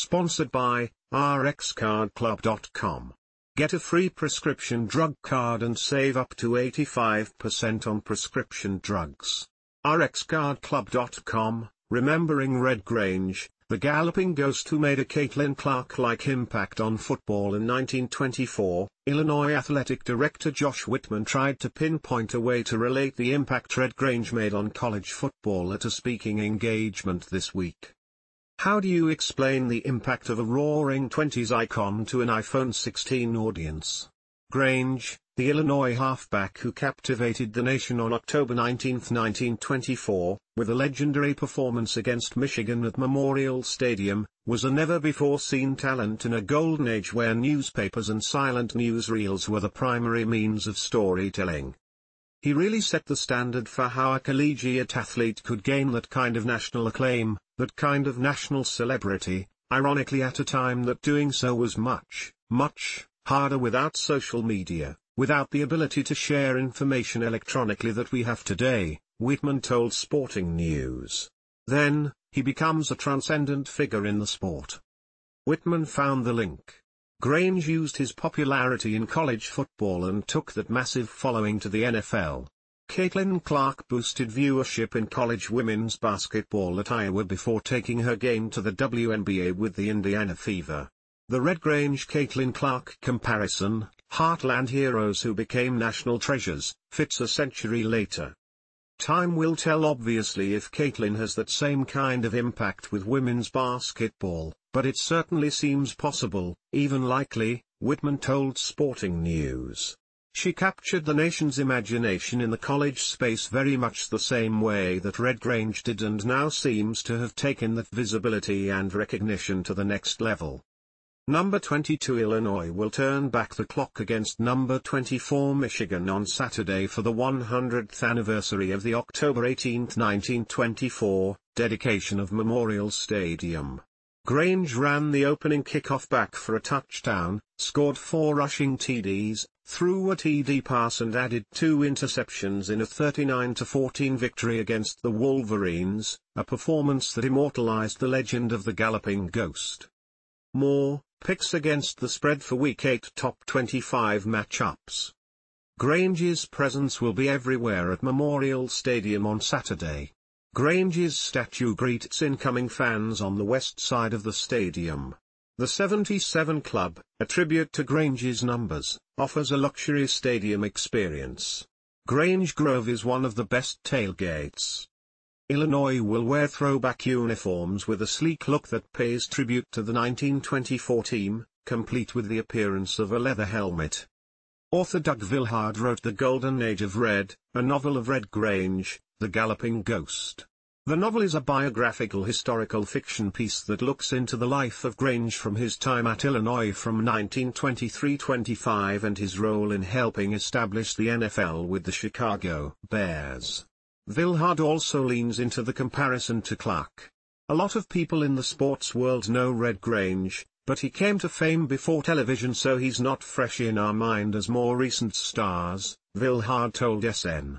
Sponsored by RxCardClub.com. Get a free prescription drug card and save up to 85% on prescription drugs. RxCardClub.com, remembering Red Grange, the galloping ghost who made a Caitlin Clark-like impact on football in 1924, Illinois athletic director Josh Whitman tried to pinpoint a way to relate the impact Red Grange made on college football at a speaking engagement this week. How do you explain the impact of a roaring 20s icon to an iPhone 16 audience? Grange, the Illinois halfback who captivated the nation on October 19, 1924, with a legendary performance against Michigan at Memorial Stadium, was a never-before-seen talent in a golden age where newspapers and silent newsreels were the primary means of storytelling. He really set the standard for how a collegiate athlete could gain that kind of national acclaim, that kind of national celebrity, ironically at a time that doing so was much, much, harder without social media, without the ability to share information electronically that we have today, Whitman told Sporting News. Then, he becomes a transcendent figure in the sport. Whitman found the link. Grange used his popularity in college football and took that massive following to the NFL. Caitlin Clark boosted viewership in college women's basketball at Iowa before taking her game to the WNBA with the Indiana Fever. The Red Grange Caitlin Clark comparison, Heartland heroes who became national treasures, fits a century later. Time will tell obviously if Caitlin has that same kind of impact with women's basketball, but it certainly seems possible, even likely, Whitman told Sporting News. She captured the nation's imagination in the college space very much the same way that Red Grange did and now seems to have taken that visibility and recognition to the next level. Number 22 Illinois will turn back the clock against number 24 Michigan on Saturday for the 100th anniversary of the October 18, 1924, dedication of Memorial Stadium. Grange ran the opening kickoff back for a touchdown, scored four rushing TDs, threw a TD pass and added two interceptions in a 39-14 victory against the Wolverines, a performance that immortalized the legend of the Galloping Ghost. More, Picks against the spread for Week 8 Top 25 matchups. Grange's presence will be everywhere at Memorial Stadium on Saturday. Grange's statue greets incoming fans on the west side of the stadium. The 77 Club, a tribute to Grange's numbers, offers a luxury stadium experience. Grange Grove is one of the best tailgates. Illinois will wear throwback uniforms with a sleek look that pays tribute to the 1924 team, complete with the appearance of a leather helmet. Author Doug Wilhide wrote The Golden Age of Red, a novel of Red Grange, The Galloping Ghost. The novel is a biographical historical fiction piece that looks into the life of Grange from his time at Illinois from 1923-25 and his role in helping establish the NFL with the Chicago Bears. Wilhide also leans into the comparison to Clark. A lot of people in the sports world know Red Grange, but he came to fame before television so he's not fresh in our mind as more recent stars, Wilhide told SN.